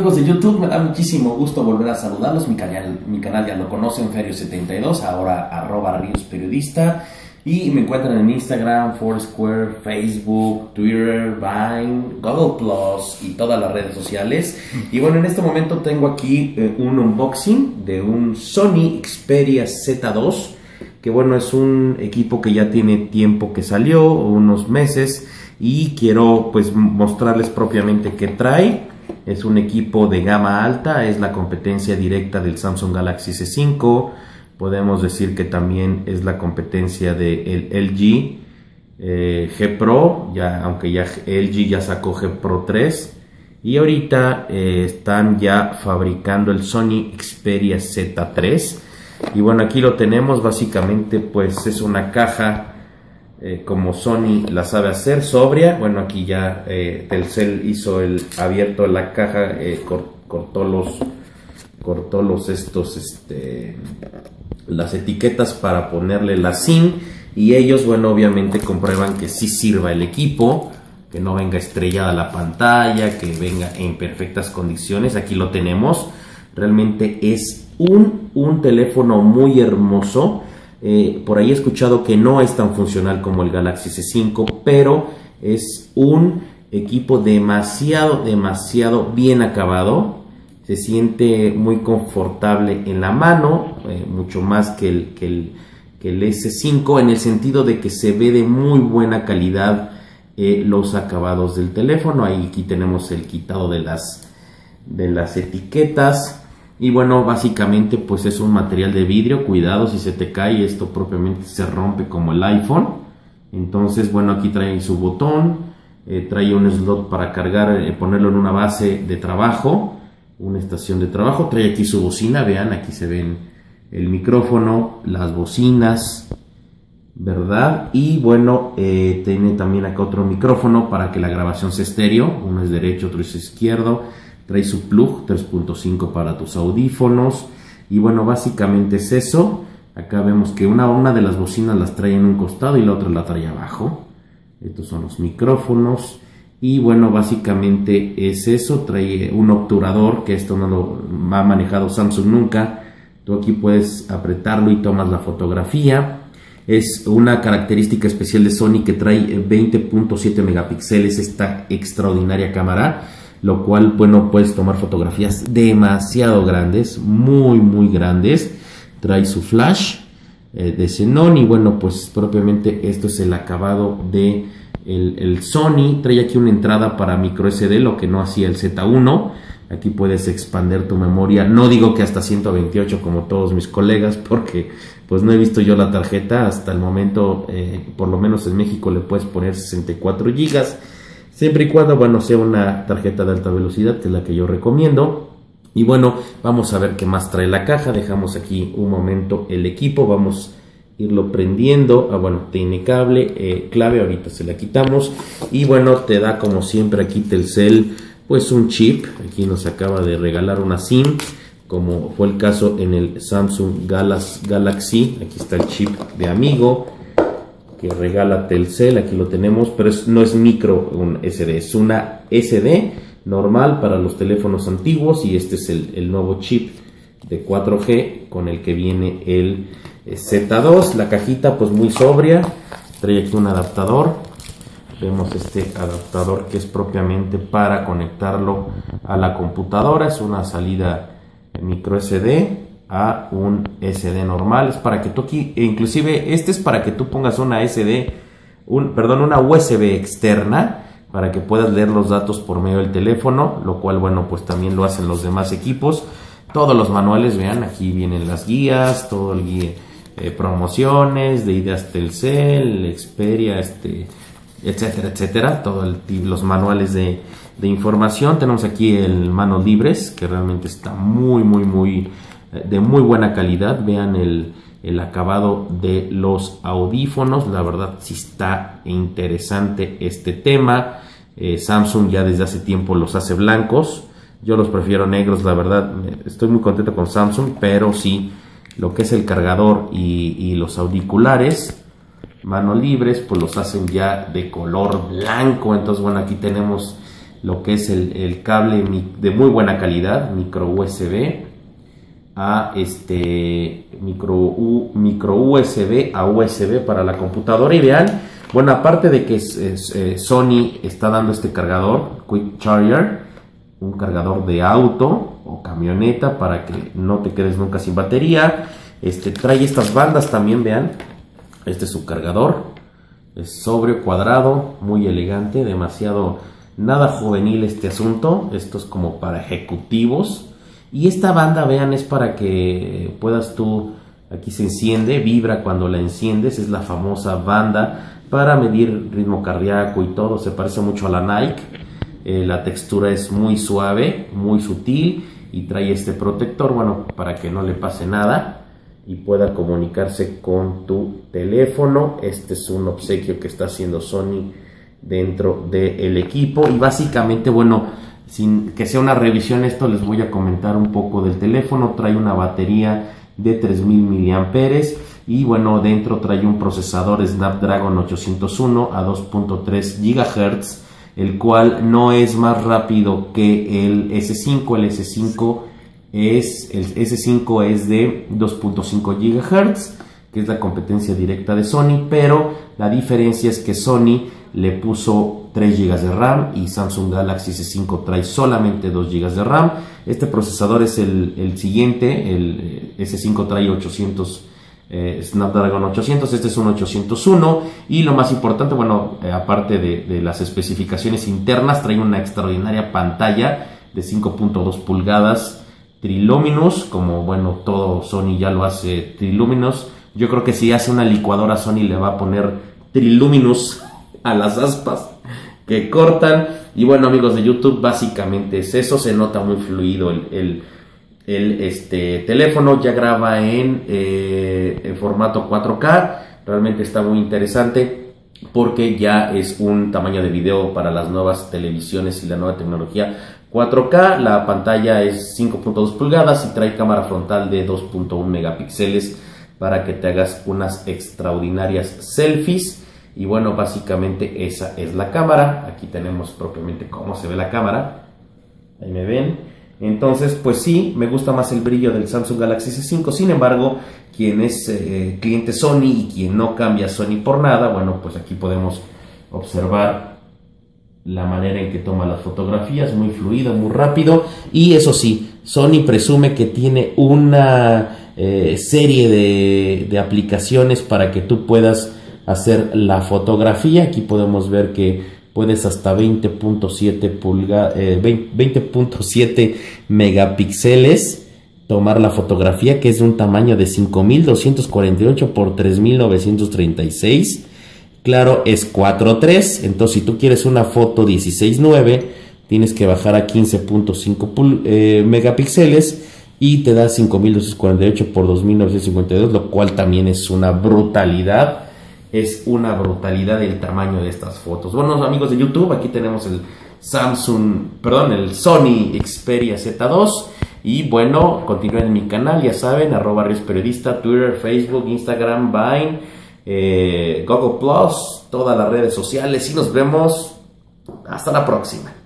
amigos de YouTube? Me da muchísimo gusto volver a saludarlos. Mi canal, mi canal ya lo conocen, Ferio72, ahora arroba Ríos Periodista. Y me encuentran en Instagram, Foursquare, Facebook, Twitter, Vine, Google Plus y todas las redes sociales. Y bueno, en este momento tengo aquí eh, un unboxing de un Sony Xperia Z2, que bueno, es un equipo que ya tiene tiempo que salió, unos meses, y quiero pues mostrarles propiamente qué trae es un equipo de gama alta, es la competencia directa del Samsung Galaxy S5. Podemos decir que también es la competencia del LG eh, G Pro, ya, aunque ya LG ya sacó G Pro 3. Y ahorita eh, están ya fabricando el Sony Xperia Z3. Y bueno, aquí lo tenemos, básicamente pues es una caja eh, como Sony la sabe hacer, sobria. Bueno, aquí ya eh, Telcel hizo el abierto la caja, eh, cortó los cortó los estos este las etiquetas para ponerle la SIM. Y ellos bueno obviamente comprueban que sí sirva el equipo que no venga estrellada la pantalla que venga en perfectas condiciones. Aquí lo tenemos. Realmente es un, un teléfono muy hermoso eh, por ahí he escuchado que no es tan funcional como el Galaxy S5, pero es un equipo demasiado, demasiado bien acabado. Se siente muy confortable en la mano, eh, mucho más que el, que, el, que el, S5, en el sentido de que se ve de muy buena calidad eh, los acabados del teléfono. Ahí aquí tenemos el quitado de las, de las etiquetas. Y bueno, básicamente pues es un material de vidrio, cuidado si se te cae, esto propiamente se rompe como el iPhone. Entonces, bueno, aquí trae su botón, eh, trae un slot para cargar, eh, ponerlo en una base de trabajo, una estación de trabajo, trae aquí su bocina, vean, aquí se ven el micrófono, las bocinas, ¿verdad? Y bueno, eh, tiene también acá otro micrófono para que la grabación sea estéreo, uno es derecho, otro es izquierdo trae su plug 3.5 para tus audífonos. Y bueno básicamente es eso. Acá vemos que una, una de las bocinas las trae en un costado y la otra la trae abajo. Estos son los micrófonos. Y bueno básicamente es eso. Trae un obturador que esto no lo ha manejado Samsung nunca. Tú aquí puedes apretarlo y tomas la fotografía. Es una característica especial de Sony que trae 20.7 megapíxeles esta extraordinaria cámara lo cual, bueno, puedes tomar fotografías demasiado grandes, muy, muy grandes. Trae su flash eh, de xenón y bueno, pues propiamente esto es el acabado de el, Sony. Trae aquí una entrada para micro SD, lo que no hacía el Z1. Aquí puedes expander tu memoria. No digo que hasta 128 como todos mis colegas, porque pues no he visto yo la tarjeta. Hasta el momento, eh, por lo menos en México, le puedes poner 64 gigas Siempre y cuando, bueno, sea una tarjeta de alta velocidad, que es la que yo recomiendo. Y bueno, vamos a ver qué más trae la caja. Dejamos aquí un momento el equipo. Vamos a irlo prendiendo. Ah, bueno, tiene cable, eh, clave, ahorita se la quitamos. Y bueno, te da como siempre aquí Telcel, pues un chip. Aquí nos acaba de regalar una SIM, como fue el caso en el Samsung Galaxy. Aquí está el chip de amigo que regala Telcel, aquí lo tenemos, pero no es micro un SD, es una SD normal para los teléfonos antiguos y este es el, nuevo chip de 4G con el que viene el eh, Z2, la cajita pues muy sobria, trae aquí un adaptador, vemos este adaptador que es propiamente para conectarlo a la computadora, es una salida micro SD, a un SD normal. Es para que tú aquí, e inclusive este es para que tú pongas una SD, un, perdón, una USB externa para que puedas leer los datos por medio del teléfono, lo cual, bueno, pues también lo hacen los demás equipos. Todos los manuales, vean, aquí vienen las guías, todo el guía, eh, promociones de ideas Telcel, Xperia, este, etcétera, etcétera, todos los manuales de, de información. Tenemos aquí el manos libres, que realmente está muy, muy, muy de muy buena calidad. Vean el, acabado de los audífonos. La verdad sí está interesante este tema. Eh, Samsung ya desde hace tiempo los hace blancos. Yo los prefiero negros, la verdad. Estoy muy contento con Samsung, pero sí lo que es el cargador y, y los auriculares mano libres, pues los hacen ya de color blanco. Entonces, bueno, aquí tenemos lo que es el, cable de muy buena calidad, micro USB a este micro, micro USB a USB para la computadora ideal. Bueno, aparte de que eh, Sony está dando este cargador, Quick Charger, un cargador de auto o camioneta para que no te quedes nunca sin batería. Este trae estas bandas también, vean. Este es su cargador. Es sobrio, cuadrado, muy elegante, demasiado nada juvenil este asunto. Esto es como para ejecutivos. Y esta banda, vean, es para que puedas tú, aquí se enciende, vibra cuando la enciendes, es la famosa banda para medir ritmo cardíaco y todo, se parece mucho a la Nike. Eh, la textura es muy suave, muy sutil y trae este protector, bueno, para que no le pase nada y pueda comunicarse con tu teléfono. Este es un obsequio que está haciendo Sony dentro del equipo y básicamente, bueno, sin que sea una revisión, esto les voy a comentar un poco del teléfono. Trae una batería de 3000 mAh y bueno, dentro trae un procesador Snapdragon 801 a 2.3 GHz el cual no es más rápido que el S5. El S5 es, el S5 es de 2.5 GHz, que es la competencia directa de Sony, pero la diferencia es que Sony le puso 3 GB de RAM y Samsung Galaxy S5 trae solamente 2 GB de RAM. Este procesador es el, el siguiente, el S5 trae 800 eh, Snapdragon 800, este es un 801 y lo más importante, bueno, eh, aparte de, las especificaciones internas, trae una extraordinaria pantalla de 5.2 pulgadas Triluminous, como bueno, todo Sony ya lo hace Triluminous. Yo creo que si hace una licuadora Sony le va a poner Triluminous a las aspas que cortan. Y bueno amigos de YouTube, básicamente es eso, se nota muy fluido el el este, teléfono ya graba en, eh, en formato 4K. Realmente está muy interesante porque ya es un tamaño de video para las nuevas televisiones y la nueva tecnología 4K. La pantalla es 5.2 pulgadas y trae cámara frontal de 2.1 megapíxeles para que te hagas unas extraordinarias selfies. Y bueno, básicamente esa es la cámara. Aquí tenemos propiamente cómo se ve la cámara. Ahí me ven. Entonces, pues sí, me gusta más el brillo del Samsung Galaxy S5. Sin embargo, quien es eh, cliente Sony y quien no cambia Sony por nada, bueno, pues aquí podemos observar la manera en que toma las fotografías, muy fluido, muy rápido. Y eso sí, Sony presume que tiene una eh, serie de, de aplicaciones para que tú puedas hacer la fotografía. Aquí podemos ver que puedes hasta 20.7 pulga, 20.7 eh, megapíxeles tomar la fotografía que es de un tamaño de 5248 por 3936 claro es 4.3 entonces si tú quieres una foto 16.9 tienes que bajar a 15.5 eh, megapíxeles y te da 5248 por 2952 lo cual también es una brutalidad es una brutalidad el tamaño de estas fotos. Bueno, amigos de YouTube, aquí tenemos el Samsung, perdón, el Sony Xperia Z2. Y bueno, continúen en mi canal, ya saben, arroba Ríos Periodista, Twitter, Facebook, Instagram, Vine, eh, Google Plus, todas las redes sociales. Y nos vemos hasta la próxima.